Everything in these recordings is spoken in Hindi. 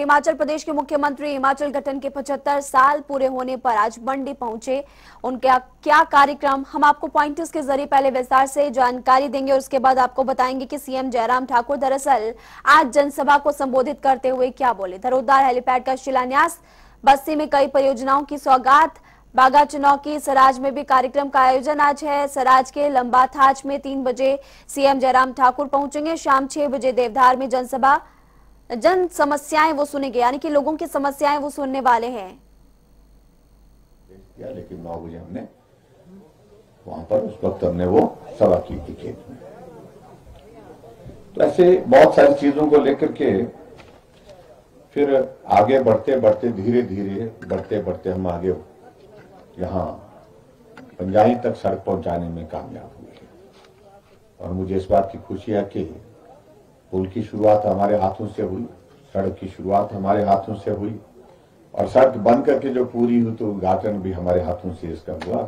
हिमाचल प्रदेश के मुख्यमंत्री हिमाचल गठन के 75 साल पूरे होने पर आज मंडी पहुँचे। उनका क्या कार्यक्रम? हम आपको पॉइंटर्स के ज़रिए पहले विस्तार से जानकारी देंगे और उसके बाद आपको बताएँगे कि सीएम जयराम ठाकुर दरअसल आज जनसभा को संबोधित करते हुए क्या बोले। धरोदार हेलीपैड का शिलान्यास, बस्ती में कई परियोजनाओं की सौगात, बागा चुनाव की सराज में भी कार्यक्रम का आयोजन आज है। सराज के लंबा थाच में तीन बजे सीएम जयराम ठाकुर पहुँचेंगे। शाम छह बजे देवधार में जनसभा जन समस्याएँ वो सुनेंगे, यानी कि लोगों की समस्याएँ वो सुनने वाले हैं। लेकिन नौ बजे हमने वहाँ पर उस वक्त हमने वो सभा की थी खेत में। तो ऐसे बहुत सारी चीज़ों को लेकर के फिर आगे बढ़ते बढ़ते धीरे धीरे बढ़ते बढ़ते हम आगे यहाँ पंजाई तक सड़क पहुँचाने में कामयाब हुए और मुझे इस बात की खुशी है कि पुल की शुरुआत हमारे हाथों से हुई, सड़क की शुरुआत हमारे हाथों से हुई और सड़क बंद करके जो पूरी हुई तो उद्घाटन भी हमारे हाथों से इसका हुआ।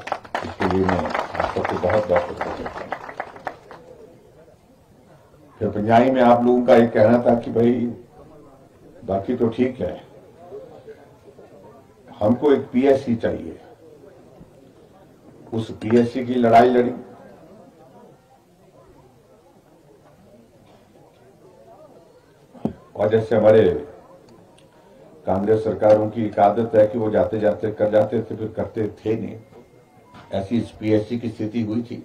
इसके लिए मैं आप सबको बहुत बहुत करता हूँ फिर पंजाई में आप लोगों का एक कहना था कि भाई, बाकी तो ठीक है। हमको एक पीएससी चाहिए। उस पीएससी की लड़ाई लड़ी और जैसे हमारे कांग्रेस सरकारों की एक आदत है कि वो जाते जाते कर जाते थे, फिर करते थे नहीं। ऐसी पीएससी की स्थिति हुई थी।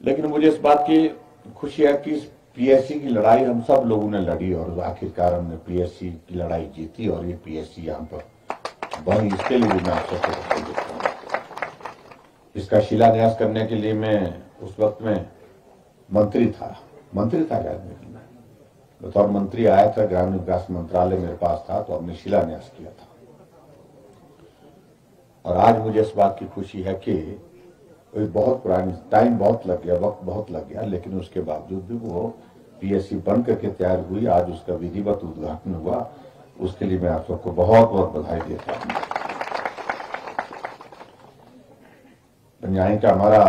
लेकिन मुझे इस बात की खुशी है कि इस पीएससी की लड़ाई हम सब लोगों ने लड़ी और आखिरकार हमने पीएससी की लड़ाई जीती और ये पीएससी यहाँ पर बनी। इसके लिए भी मैं आपसे देता हूँ। इसका शिलान्यास करने के लिए मैं उस वक्त में मंत्री था। मंत्री था मेरे में बतौर मंत्री आया था, ग्रामीण विकास मंत्रालय मेरे पास था तो हमने शिलान्यास किया था। और आज मुझे इस बात की खुशी है कि बहुत पुरानी, टाइम बहुत लग गया, वक्त बहुत लग गया, लेकिन उसके बावजूद भी वो पीएससी बन करके तैयार हुई, आज उसका विधिवत उद्घाटन हुआ, उसके लिए मैं आप सबको बहुत बहुत बधाई देता हूँ। पंजाई का हमारा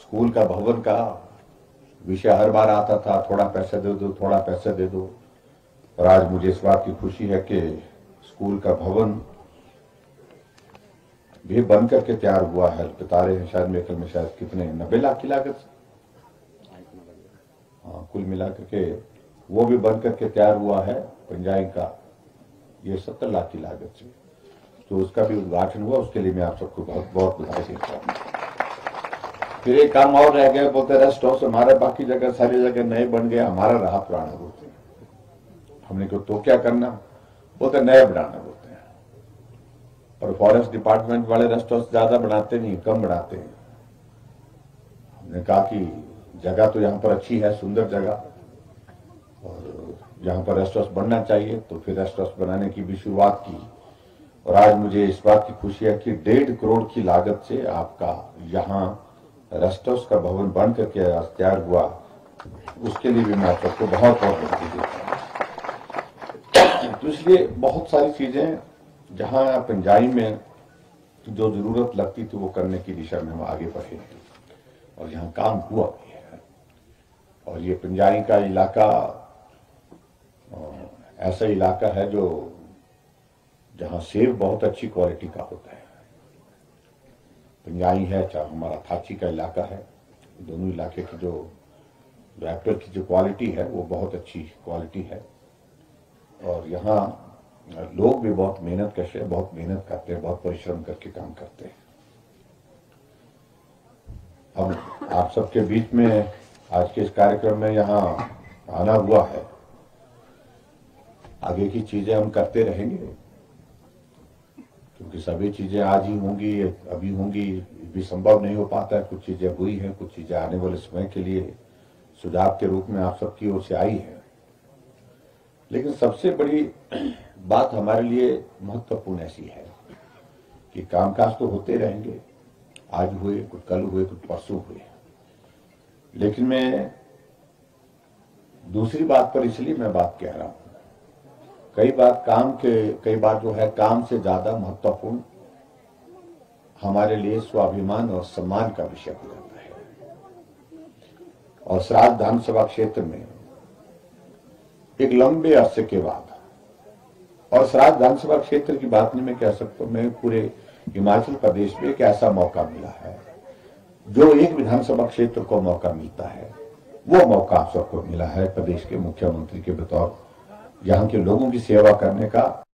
स्कूल का भवन का विषय हर बार आता था, थोड़ा पैसा दे दो, थोड़ा पैसा दे दो। और आज मुझे इस बात की खुशी है कि स्कूल का भवन भी बन करके तैयार हुआ है। बता रहे हैं शायद, मेकल में शायद कितने, नब्बे लाख की लागत हाँ कुल मिला करके वो भी बन करके तैयार हुआ है, पंजाई का। ये सत्तर लाख की लागत से। तो उसका भी उद्घाटन हुआ, उसके लिए मैं आप सबको बहुत बहुत बधाई देता हूँ। फिर एक काम और रह गया, बोलते रेस्ट हाउस हमारा बाकी जगह, सारी जगह नए बन गए हमारा रहा पुराना बोलते हमने कहा तो क्या करना? बोलते नए बनाना, बोलते हैं। और फॉरेस्ट डिपार्टमेंट वाले रेस्ट हाउस ज़्यादा बनाते नहीं, कम बनाते हैं। हमने कहा कि जगह तो यहाँ पर अच्छी है, सुंदर जगह। और यहाँ पर रेस्ट हाउस बनना चाहिए तो फिर रेस्ट हाउस बनाने की भी शुरुआत की। और आज मुझे इस बात की खुशी है कि डेढ़ करोड़ की लागत से आपका यहाँ रेस्ट हाउस का भवन बन करके तैयार हुआ, उसके लिए भी मैं आप सबको बहुत बहुत बधाई देता हूँ। तो इसलिए बहुत सारी चीज़ें जहाँ पंजाई में जो ज़रूरत लगती थी वो करने की दिशा में हम आगे बढ़े और यहाँ काम हुआ भी है। और ये पंजाई का इलाका ऐसा इलाका है जो जहाँ सेब बहुत अच्छी क्वालिटी का होता है। पंजाई है, चाहे हमारा थाची का इलाका है, दोनों इलाके की जो एप्पल की जो क्वालिटी है, वो बहुत अच्छी क्वालिटी है। और यहाँ, लोग भी बहुत मेहनत कश है, बहुत मेहनत करते हैं, बहुत परिश्रम करके काम करते हैं। हम आप सबके बीच में आज के इस कार्यक्रम में यहाँ आना हुआ है। आगे की चीज़ें हम करते रहेंगे। क्योंकि सभी चीज़ें आज ही होंगी, अभी होंगी, भी संभव नहीं हो पाता है। कुछ चीज़ें हुई हैं, कुछ चीज़ें आने वाले समय के लिए सुझाव के रूप में आप सबकी ओर से आई है। लेकिन सबसे बड़ी बात हमारे लिए महत्वपूर्ण ऐसी है कि कामकाज तो होते रहेंगे। आज हुए, कुछ कल हुए, कुछ परसों हुए। लेकिन मैं दूसरी बात पर इसलिए मैं बात कह रहा हूँ कई बार काम के, कई बार जो है काम से ज़्यादा महत्वपूर्ण हमारे लिए स्वाभिमान और सम्मान का विषय हो जाता है। और श्राद्ध विधानसभा क्षेत्र में एक लंबे अरसे के बाद, और सराज विधानसभा क्षेत्र की बात नहीं मैं कह सकता हूँ, मैं पूरे हिमाचल प्रदेश में एक ऐसा मौका मिला है, जो एक विधानसभा क्षेत्र को मौका मिलता है, वो मौका आप सबको मिला है, प्रदेश के मुख्यमंत्री के बतौर यहाँ के लोगों की सेवा करने का